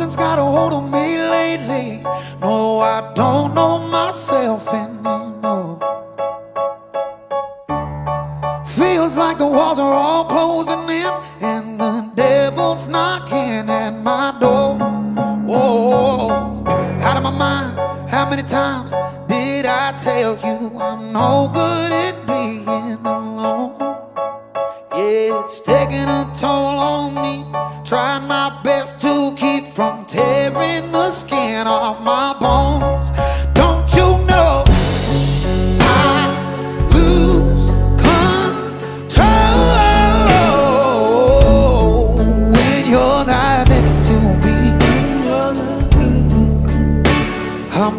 Something's got a hold on me lately. No, I don't know myself anymore. Feels like the walls are all closing in and the devil's knocking at my door. Whoa, out of my mind. How many times did I tell you I'm no good at being alone? Yeah, it's taking a toll on me. Trying my best to keep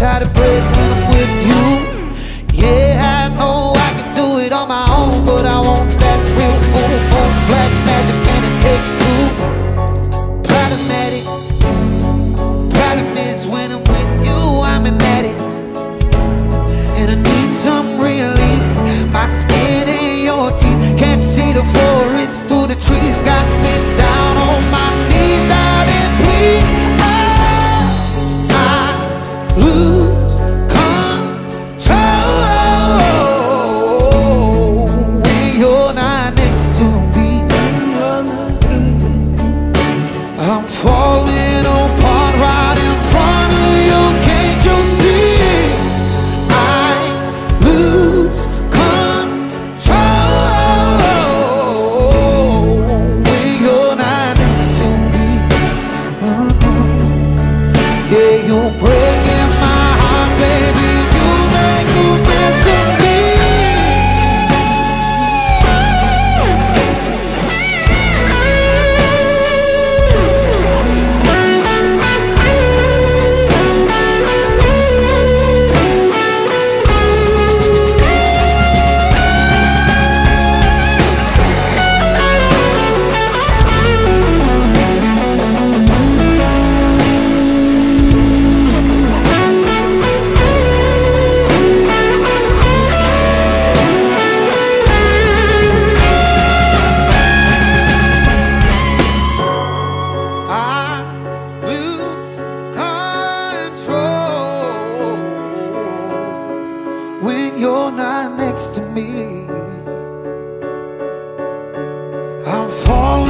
how to break next to me. I'm falling.